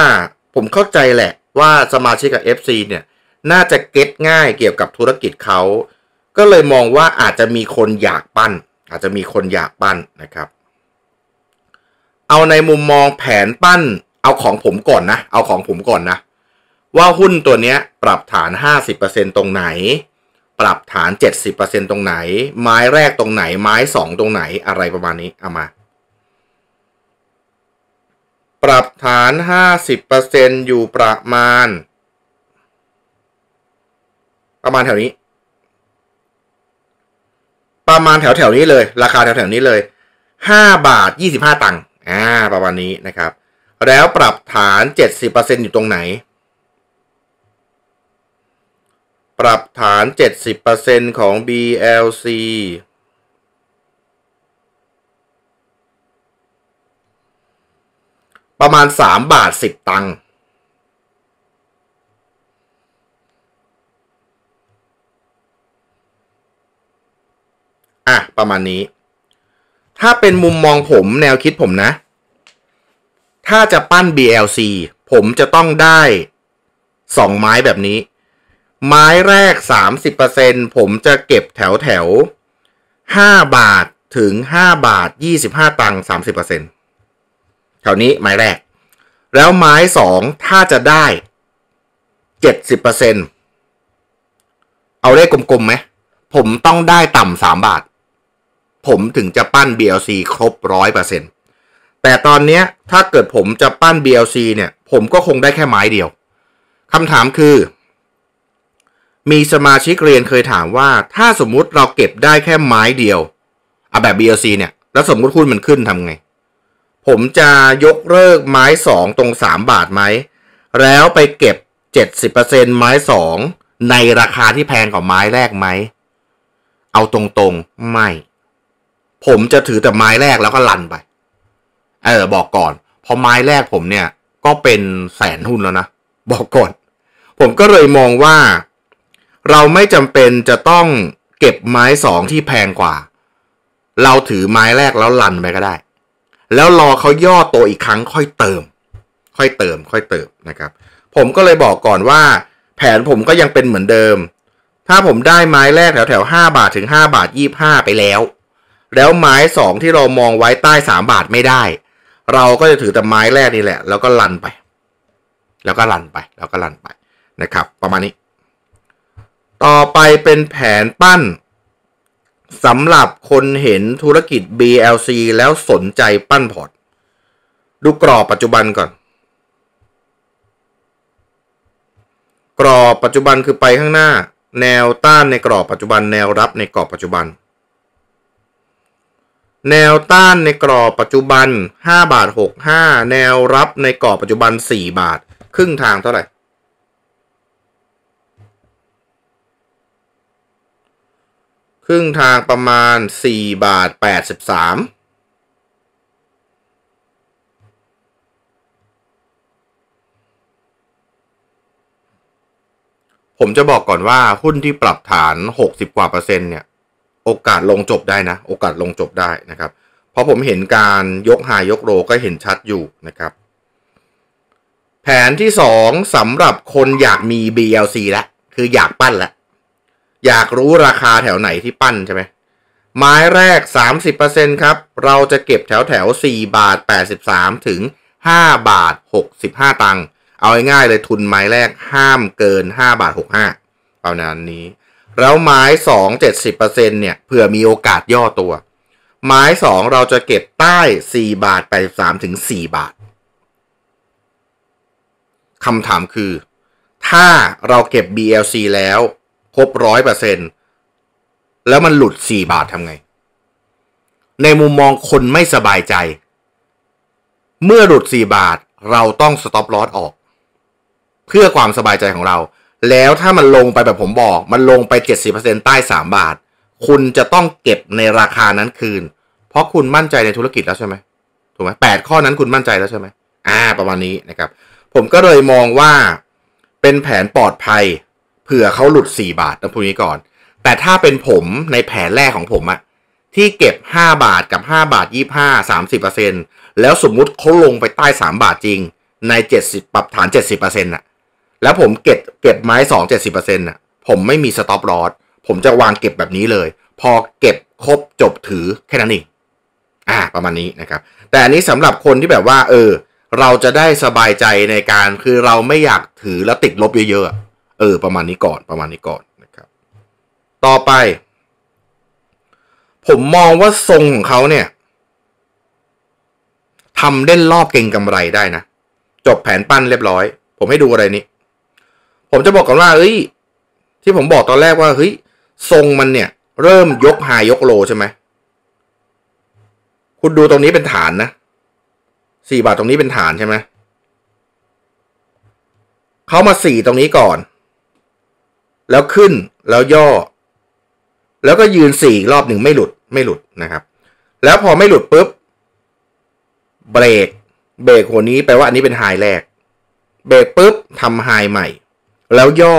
ผมเข้าใจแหละว่าสมาชิกกับ FC เนี่ยน่าจะเก็ตง่ายเกี่ยวกับธุรกิจเขา ก็เลยมองว่าอาจจะมีคนอยากปั้น อาจจะมีคนอยากปั้นนะครับ เอาในมุมมองแผนปั้น เอาของผมก่อนนะ เอาของผมก่อนนะ ว่าหุ้นตัวเนี้ยปรับฐาน 50%ตรงไหน ปรับฐาน 70%ตรงไหน ไม้แรกตรงไหน ไม้สองตรงไหนอะไรประมาณนี้ เอามา ปรับฐาน 50%อยู่ประมาณ ประมาณแถวนี้ ประมาณแถวแถวนี้เลย ราคาแถวแถวนี้เลย 5 บาท 25 ตังค์อ่าประมาณนี้นะครับ แล้วปรับฐาน 70%อยู่ตรงไหน ปรับฐาน 70%ของ BLC ประมาณ 3 บาท 10 ตังค์ อะ ประมาณนี้ ถ้าเป็นมุมมองผมแนวคิดผมนะ ถ้าจะปั้น BLC ผมจะต้องได้2ไม้แบบนี้ ไม้แรก 30%ผมจะเก็บแถวแถว5บาทถึง 5 บาท 25 ตังค์30%แถวนี้ไม้แรก แล้วไม้ 2 ถ้าจะได้ 70%เอาเลขกลมๆไหม ผมต้องได้ต่ำ3บาท ผมถึงจะปั้น BLC ครบ100%แต่ตอนเนี้ยถ้าเกิดผมจะปั้น BLC เนี่ย ผมก็คงได้แค่ไม้เดียวคำถามคือ มีสมาชิกเรียนเคยถามว่า ถ้าสมมุติเราเก็บได้แค่ไม้เดียวอาแบบ BLC เนี่ย แล้วสมมุติหุ้นมันขึ้นทำไง ผมจะยกเลิกไม้สองตรงสามบาทไหม แล้วไปเก็บเจ็ดสิบเปอร์เซ็นไม้สองในราคาที่แพงกว่าไม้แรกไหม เอาตรงๆ ไม่ ผมจะถือแต่ไม้แรกแล้วก็ลันไป เออ บอกก่อน พอไม้แรกผมเนี่ย ก็เป็นแสนหุ้นแล้วนะ บอกก่อน ผมก็เลยมองว่า เราไม่จำเป็นจะต้องเก็บไม้สองที่แพงกว่า เราถือไม้แรกแล้วลันไปก็ได้ แล้วรอเขาย่อตัวอีกครั้งค่อยเติม ค่อยเติม ค่อยเติมนะครับ ผมก็เลยบอกก่อนว่า แผนผมก็ยังเป็นเหมือนเดิม ถ้าผมได้ไม้แรกแถวแถวห้าบาทถึงห้าบาทยี่ห้าไปแล้ว แล้วไม้สองที่เรามองไว้ใต้สามบาทไม่ได้ เราก็จะถือแต่ไม้แรกนี่แหละ แล้วก็ลันไป แล้วก็ลันไป แล้วก็ลันไปนะครับ ประมาณนี้ ต่อไปเป็นแผนปั้นสำหรับคนเห็นธุรกิจ BLC แล้วสนใจปั้นพอร์ต ดูกรอบปัจจุบันก่อน กรอบปัจจุบันคือไปข้างหน้า แนวต้านในกรอบปัจจุบัน แนวรับในกรอบปัจจุบัน แนวต้านในกรอบปัจจุบัน 5 บาท 65 แนวรับในกรอบปัจจุบัน 4 บาท ครึ่งทางเท่าไหร่ ครึ่งทางประมาณ 4 บาท 83ผมจะบอกก่อนว่าหุ้นที่ปรับฐาน 60 กว่าเปอร์เซ็นต์เนี่ย โอกาสลงจบได้นะ โอกาสลงจบได้นะครับ เพราะผมเห็นการยกหายยกโรก็เห็นชัดอยู่นะครับ แผนที่2สำหรับคนอยากมี BLC แล้วคืออยากปั้นแล้วอยากรู้ราคาแถวไหนที่ปั้นใช่ไหมไม้แรก 30%ครับ เราจะเก็บแถวแถว4บาท 83 ถึง 5 บาท 65 ตังค์ เอาง่ายๆเลยทุนไม้แรกห้ามเกิน 5 บาท 65 ประมาณนี้ แล้วไม้ 2 70%เนี่ยเผื่อมีโอกาสย่อตัว ไม้ 2 เราจะเก็บใต้ 4 บาท 83 ถึง 4 บาทคำถามคือ ถ้าเราเก็บ BLC แล้วครบร้อยเปอร์เซ็นแล้วมันหลุดสี่บาททำไง ในมุมมองคนไม่สบายใจ เมื่อหลุดสี่บาทเราต้องสต็อปลอสออก เพื่อความสบายใจของเรา แล้วถ้ามันลงไปแบบผมบอก มันลงไป 70%ใต้ 3 บาท คุณจะต้องเก็บในราคานั้นคืน เพราะคุณมั่นใจในธุรกิจแล้วใช่ไหมถูกไหมแปดข้อนั้นคุณมั่นใจแล้วใช่ไหมอ่า ประมาณนี้นะครับ ผมก็เลยมองว่าเป็นแผนปลอดภัย เผื่อเขาหลุด 4 บาทต้องพูดนี้ก่อน แต่ถ้าเป็นผมในแผนแรกของผมอะที่เก็บ 5 บาทกับ 5 บาท 25 30%แล้วสมมุติเขาลงไปใต้ 3 บาทจริงใน 70 ปรับฐาน 70%น่ะ แล้วผมเก็บเก็บไม้2 70%น่ะผมไม่มีสต็อปลอสผมจะวางเก็บแบบนี้เลย พอเก็บครบจบถือแค่นั้นเองอ่าประมาณนี้นะครับ แต่อันนี้สำหรับคนที่แบบว่า เออ เราจะได้สบายใจในการคือเราไม่อยากถือแล้วติดลบเยอะๆเออ ประมาณนี้ก่อนประมาณนี้ก่อนนะครับ ต่อไป ผมมองว่าทรงของเขาเนี่ยทำเล่นรอบเก่งกำไรได้นะ จบแผนปั้นเรียบร้อย ผมให้ดูอะไรนี้ ผมจะบอกกันว่าเฮ้ย ที่ผมบอกตอนแรกว่าเฮ้ยทรงมันเนี่ย เริ่มยกหายยกโลใช่ไหมคุณดูตรงนี้เป็นฐานนะสี่บาทตรงนี้เป็นฐานใช่ไหมเขามาสี่ตรงนี้ก่อน แล้วขึ้นแล้วย่อ แล้วก็ยืนสี่รอบหนึ่งไม่หลุดไม่หลุดนะครับ แล้วพอไม่หลุดปุ๊บเบรกเบรกหัวนี้แปลว่าอันนี้เป็นไฮแรก เบรกปุ๊บทำไฮใหม่ แล้วย่อ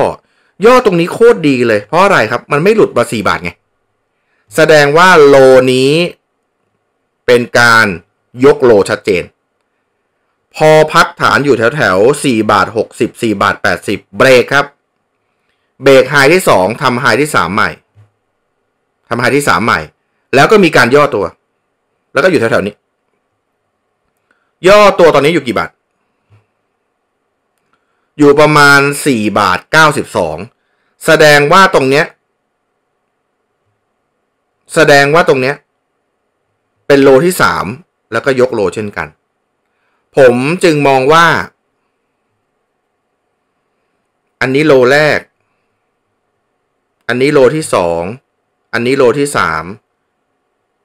ย่อตรงนี้โคตรดีเลย เพราะอะไรครับ มันไม่หลุดมาสี่บาทไง แสดงว่าโลนี้เป็นการยกโลชัดเจน พอพักฐานอยู่แถวแถวสี่บาทหกสิบสี่บาทแปดสิบเบรกครับ เบรกไฮที่สองทำไฮที่สามใหม่ทำไฮที่สามใหม่ แล้วก็มีการย่อตัว แล้วก็อยู่แถวๆนี้ ย่อตัวตอนนี้อยู่กี่บาท อยู่ประมาณสี่บาทเก้าสิบสองแสดงว่าตรงเนี้ย แสดงว่าตรงเนี้ย เป็นโลที่สามแล้วก็ยกโลเช่นกัน ผมจึงมองว่า อันนี้โลแรก อันนี้โลที่สองอันนี้โลที่สาม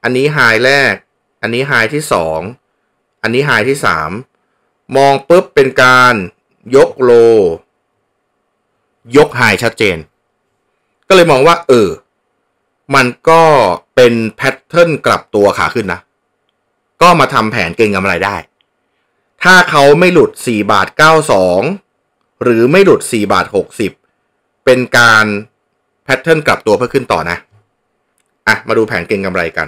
อันนี้ไฮแรก อันนี้ไฮที่สองอันนี้ไฮที่สามมองปุ๊บเป็นการ ยกโล ยกไฮชัดเจน ก็เลยมองว่า เออ มันก็เป็นแพทเทิร์นกลับตัวขาขึ้นนะ ก็มาทำแผนเก่งกำไรได้ ถ้าเขาไม่หลุด 4 บาท 92 หรือไม่หลุด 4 บาท 60 เป็นการแพทเทิร์นกลับตัวเพื่อขึ้นต่อนะ อะ มาดูแผนเก่งกำไรกัน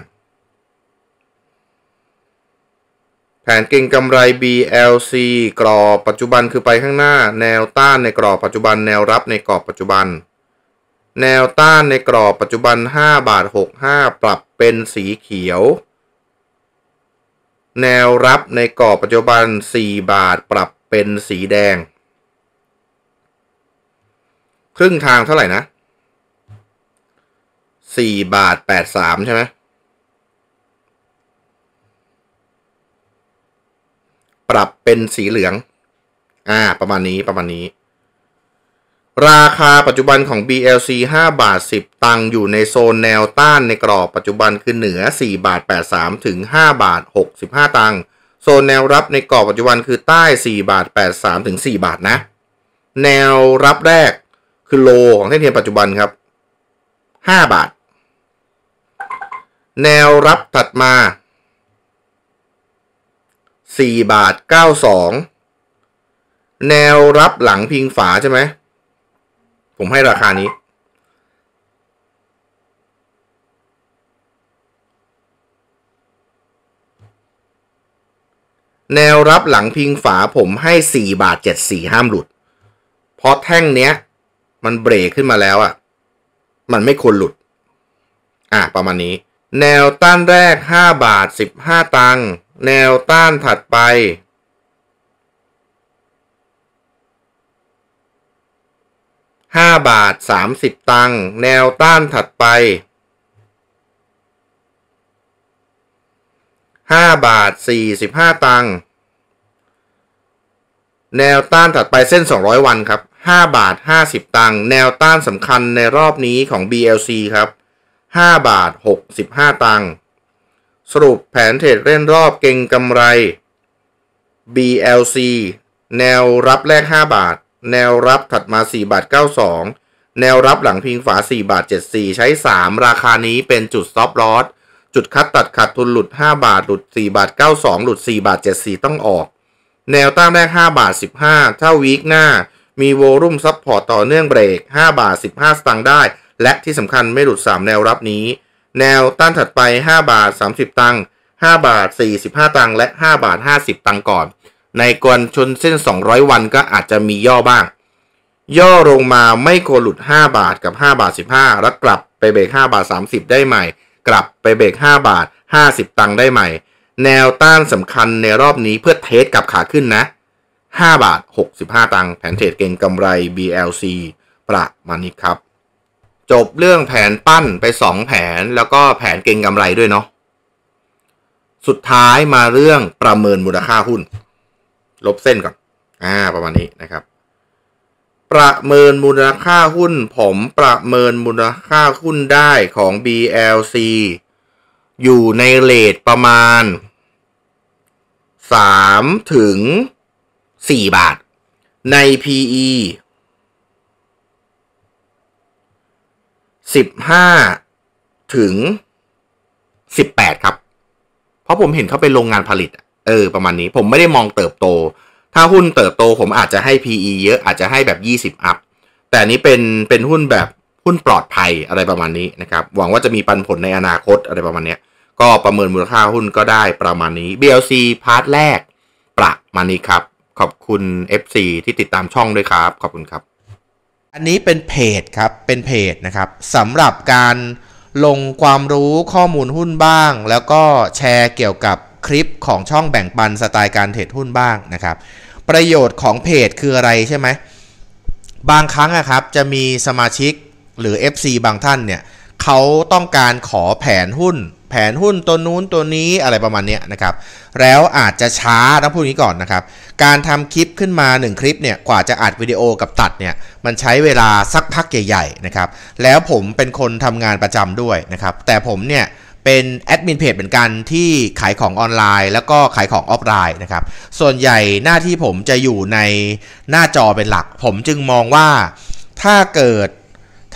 แผ นเก่งกำไร BLC กรอบปัจจุบันคือไปข้างหน้า แนวต้านในกรอบปัจจุบัน แนวรับในกรอบปัจจุบัน แนวต้านในกรอบปัจจุบัน 5 บาท 65 ปรับเป็นสีเขียว แนวรับในกรอบปัจจุบัน 4 บาท ปรับเป็นสีแดง ครึ่งทางเท่าไหร่นะ 4 บาท 83 ใช่ไหม ปรับเป็นสีเหลือง อ่า ประมาณนี้ประมาณนี้ ราคาปัจจุบันของ BLC 5 บาท 10 ตังค์อยู่ในโซนแนวต้านในกรอบปัจจุบันคือเหนือ 4 บาท 83 ถึง 5 บาท 65 ตังค์โซนแนวรับในกรอบปัจจุบันคือใต้ 4 บาท 83 ถึง 4 บาทนะ แนวรับแรกคือโลของเส้นเทียนปัจจุบันครับ 5 บาท แนวรับถัดมา 4 บาท 92 แนวรับหลังพิงฝาใช่ไหม ผมให้ราคานี้ แนวรับหลังพิงฝาผมให้ 4 บาท 74 ห้ามหลุด เพราะแท่งเนี้ย มันเบรกขึ้นมาแล้วอะ่ะ มันไม่ควรหลุด อะ ประมาณนี้ แนวต้านแรก 5 บาท 15 ตังค์ แนวต้านถัดไป ห้าบาทสามสิบตังค์แนวต้านถัดไป ห้าบาทสี่สิบห้าตังค์แนวต้านถัดไปเส้น 200 วันครับ 5 บาท 50 ตังค์แนวต้านสำคัญในรอบนี้ของ BLC ครับ 5 บาท 65 ตังค์ สรุปแผนเทรดเล่นรอบเก่งกำไร BLC แนวรับแรก 5 บาท แนวรับถัดมา 4 บาท 92 แนวรับหลังพิงฝา 4 บาท 74 ใช้ 3 ราคานี้เป็นจุด stop loss จุด cut ตัดขาดทุนหลุด 5 บาท หลุด 4 บาท 92 หลุด 4 บาท 74 ต้องออก แนวต้านแรก 5 บาท 15 ถ้า week หน้า มี volume support ต่อเนื่องเบรก 5 บาท 15 สตางค์ได้ และที่สำคัญไม่หลุด 3 แนวรับนี้ แนวต้านถัดไป 5 บาท 30 ตังค์5บาท 45 ตังค์และ 5 บาท 50 ตังค์ก่อน ในการชนเส้น 200 วันก็อาจจะมีย่อบ้าง ย่อลงมาไม่ควรหลุด 5 บาทกับ 5 บาท 15 แล้วกลับไปเบรก5บาท 30 ได้ใหม่ กลับไปเบรก5บาท 50 ตังค์ได้ใหม่ แนวต้านสำคัญในรอบนี้เพื่อเทสกับขาขึ้นนะ 5 บาท 65 ตังค์แผนเทรดเก่งกำไร BLC ประมาณนี้ครับ จบเรื่องแผนปั้นไปสองแผนแล้วก็แผนเก่งกำไรด้วยเนาะสุดท้ายมาเรื่องประเมินมูลค่าหุ้น ลบเส้นก่อนอ่าประมาณนี้นะครับ ประเมินมูลค่าหุ้น ผมประเมินมูลค่าหุ้นได้ของ BLC อยู่ในเลทประมาณ 3 ถึง 4 บาท ใน PE สิบห้าถึงสิบแปดครับ เพราะผมเห็นเขาเป็นโรงงานผลิต เออ ประมาณนี้ผมไม่ได้มองเติบโต ถ้าหุ้นเติบโตผมอาจจะให้ PE เยอะอาจจะให้แบบยี่สิบอัพแต่นี้เป็นเป็นหุ้นแบบหุ้นปลอดภัยอะไรประมาณนี้นะครับ หวังว่าจะมีปันผลในอนาคตอะไรประมาณนี้ก็ประเมินมูลค่าหุ้นก็ได้ประมาณนี้ BLC พาร์ทแรกประมาณนี้ครับ ขอบคุณ FC ที่ติดตามช่องด้วยครับ ขอบคุณครับ อันนี้เป็นเพจครับเป็นเพจนะครับสำหรับการลงความรู้ข้อมูลหุ้นบ้าง แล้วก็แชร์เกี่ยวกับคลิปของช่องแบ่งปันสไตล์การเทรดหุ้นบ้างนะครับ ประโยชน์ของเพจคืออะไรใช่ไหมบางครั้งนะครับจะมีสมาชิกหรือ FC บางท่านเนี่ยเขาต้องการขอแผนหุ้น แผนหุ้นตัวนู้นตัวนี้อะไรประมาณนี้นะครับ แล้วอาจจะช้าต้องพูดนี้ก่อนนะครับ การทำคลิปขึ้นมา 1 คลิปเนี่ยกว่าจะอัดวิดีโอกับตัดเนี่ยมันใช้เวลาสักพักใหญ่ๆนะครับ แล้วผมเป็นคนทำงานประจำด้วยนะครับ แต่ผมเนี่ยเป็นแอดมินเพจเหมือนกันที่ขายของออนไลน์ แล้วก็ขายของออฟไลน์นะครับ ส่วนใหญ่หน้าที่ผมจะอยู่ในหน้าจอเป็นหลัก ผมจึงมองว่าถ้าเกิด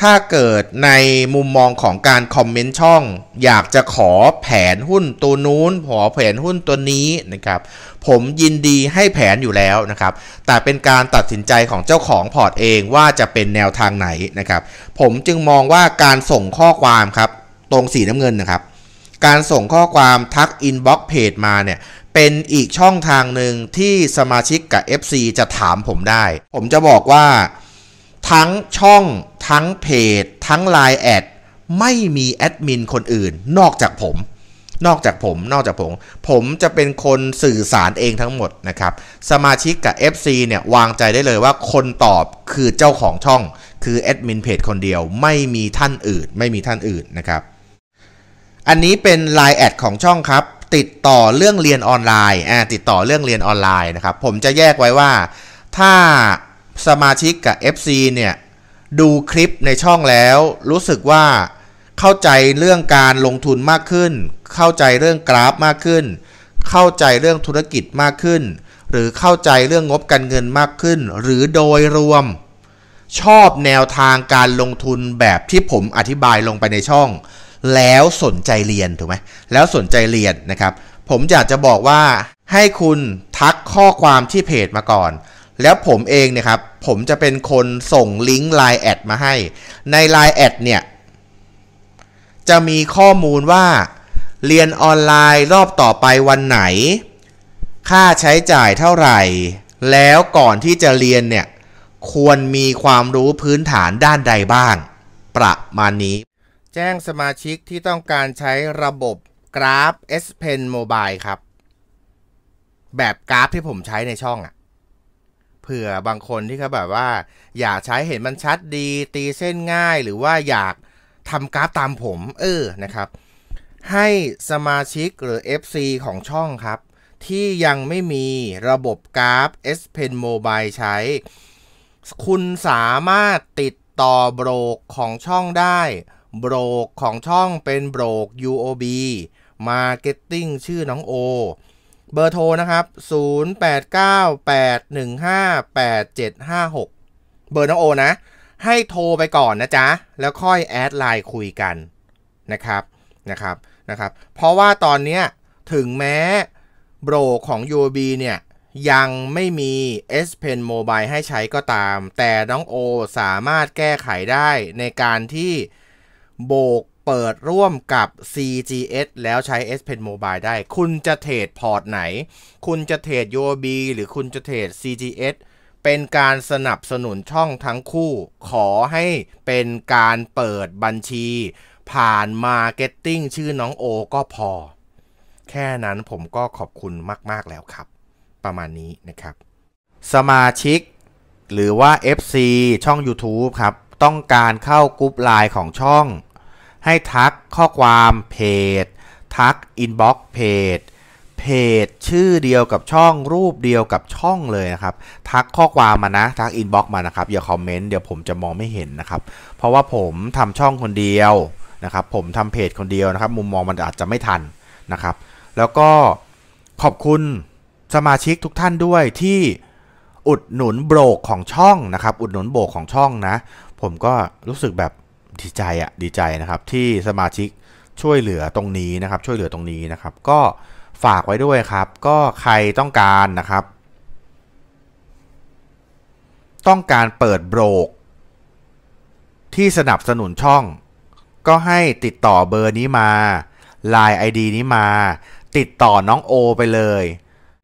ถ้าเกิดในมุมมองของการคอมเมนต์ช่อง อยากจะขอแผนหุ้นตัวนู้นขอแผนหุ้นตัวนี้นะครับ ผมยินดีให้แผนอยู่แล้วนะครับ แต่เป็นการตัดสินใจของเจ้าของพอร์ตเองว่าจะเป็นแนวทางไหนนะครับ ผมจึงมองว่าการส่งข้อความครับ ตรงสีน้ำเงินนะครับ การส่งข้อความทัก inbox เพจมาเนี่ยเป็นอีกช่องทางหนึ่งที่สมาชิกกับ FC จะถามผมได้ ผมจะบอกว่า ทั้งช่อง ทั้งเพจ ทั้ง Line แอดไม่มีแอดมินคนอื่น นอกจากผม นอกจากผมนอกจากผม ผมจะเป็นคนสื่อสารเองทั้งหมดนะครับ สมาชิกกับ FC เนี่ยวางใจได้เลยว่าคนตอบคือเจ้าของช่อง คือแอดมินเพจคนเดียวไม่มีท่านอื่น ไม่มีท่านอื่นนะครับ อันนี้เป็น Line แอดของช่องครับติดต่อเรื่องเรียนออนไลน์อ่าติดต่อเรื่องเรียนออนไลน์นะครับ ผมจะแยกไว้ว่าถ้า สมาชิกกับ FC เนี่ยดูคลิปในช่องแล้วรู้สึกว่าเข้าใจเรื่องการลงทุนมากขึ้น เข้าใจเรื่องกราฟมากขึ้น เข้าใจเรื่องธุรกิจมากขึ้น หรือเข้าใจเรื่องงบการเงินมากขึ้น หรือโดยรวม ชอบแนวทางการลงทุนแบบที่ผมอธิบายลงไปในช่อง แล้วสนใจเรียนถูกไหมแล้วสนใจเรียนนะครับ ผมอยากจะบอกว่าให้คุณทักข้อความที่เพจมาก่อน แล้วผมเองเนี่ยครับ ผมจะเป็นคนส่งลิงก์ Line แอดมาให้ ใน Line แอดเนี่ย จะมีข้อมูลว่า เรียนออนไลน์รอบต่อไปวันไหน ค่าใช้จ่ายเท่าไหร่ แล้วก่อนที่จะเรียนเนี่ย ควรมีความรู้พื้นฐานด้านใดบ้าง ประมาณนี้ แจ้งสมาชิกที่ต้องการใช้ระบบกราฟ S Pen Mobile ครับ แบบกราฟที่ผมใช้ในช่องอะ เผื่อบางคนที่เขาแบบว่า อยากใช้เห็นมันชัดดี ตีเส้นง่ายหรือว่าอยากทำกราฟตามผม เออนะครับ ให้สมาชิกหรือ FC ของช่องครับ ที่ยังไม่มีระบบกราฟ S Pen Mobile ใช้ คุณสามารถติดต่อโบรกของช่องได้ โบรกของช่องเป็นโบรก UOB Marketing ชื่อน้องโอ เบอร์โทรนะครับ 0898158756 เบอร์น้องโอนะ ให้โทรไปก่อนนะจ๊ะ แล้วค่อยแอดไลน์คุยกันนะครับนะครับนะครับ เพราะว่าตอนนี้ถึงแม้โบรกของ UOB เนี่ยยังไม่มี S Pen Mobile ให้ใช้ก็ตาม แต่น้องโอสามารถแก้ไขได้ในการที่โบก เปิดร่วมกับ CGS แล้วใช้ S Pen Mobile ได้ คุณจะเทรดพอร์ตไหน คุณจะเทรด UOB หรือคุณจะเทรด CGS เป็นการสนับสนุนช่องทั้งคู่ ขอให้เป็นการเปิดบัญชี ผ่าน Marketing ชื่อน้องโอก็พอ แค่นั้นผมก็ขอบคุณมาก ๆ แล้วครับ ประมาณนี้นะครับ สมาชิก หรือว่า FC ช่อง YouTube ครับ ต้องการเข้ากรุ๊ปไลน์ของช่อง ให้ทักข้อความเพจ ทัก inbox เพจเพจชื่อเดียวกับช่องรูปเดียวกับช่องเลยนะครับ ทักข้อความมานะ ทัก inbox มานะครับอย่าคอมเมนต์เดี๋ยวผมจะมองไม่เห็นนะครับ เพราะว่าผมทำช่องคนเดียวนะครับ ผมทำเพจคนเดียวนะครับ มุมมองมันอาจจะไม่ทันนะครับ แล้วก็ขอบคุณสมาชิกทุกท่านด้วยที่อุดหนุนโบรกของช่องนะครับ อุดหนุนโบรกของช่องนะ ผมก็รู้สึกแบบ ดีใจอะดีใจนะครับที่สมาชิกช่วยเหลือตรงนี้นะครับ ช่วยเหลือตรงนี้นะครับ ก็ฝากไว้ด้วยครับ ก็ใครต้องการนะครับ ต้องการเปิดโบรก ที่สนับสนุนช่อง ก็ให้ติดต่อเบอร์นี้มา Line ID นี้มา ติดต่อน้องโอไปเลย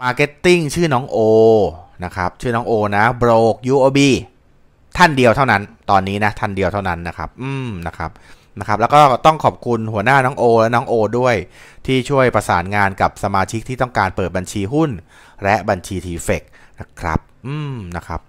Marketing ชื่อน้องโอนะครับ ชื่อน้องโอนะ b r o k UOB ท่านเดียวเท่านั้น ตอนนี้นะท่านเดียวเท่านั้นนะครับ อืมนะครับนะครับ แล้วก็ต้องขอบคุณหัวหน้าน้องโอและน้องโอด้วย ที่ช่วยประสานงานกับสมาชิกที่ต้องการเปิดบัญชีหุ้น และบัญชีทีเฟกนะครับ อืมนะครับ